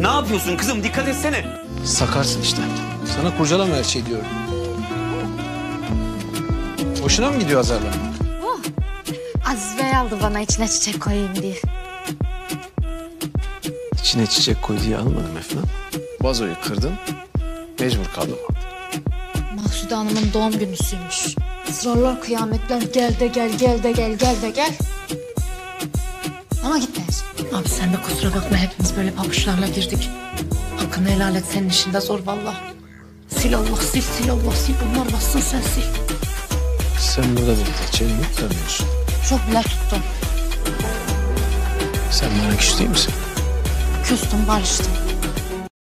Ne yapıyorsun kızım? Dikkat etsene. Sakarsın işte. Sana kurcalama her şey diyorum. Hoşuna mı gidiyor azarlamak? Aziz Bey aldı bana içine çiçek koyayım diye. İçine çiçek koy diye almadım efendim. Vazoyu kırdın, mecbur kaldım. Mahsude Hanım'ın doğum günüsüymüş. Israrlar kıyametler gel de gel gel de gel gel de gel. Ama gitmez. Abi sen de kusura bakma hepimiz böyle pabuçlarla girdik. Hakkını helal et senin işin de zor vallahi. Sil Allah sil sil Allah sil bunlar bassın sen sil. Sen burada bekle, çeneni tutamıyorsun. Çok bile tuttum. Sen bana küs değil misin? Küstüm barıştım.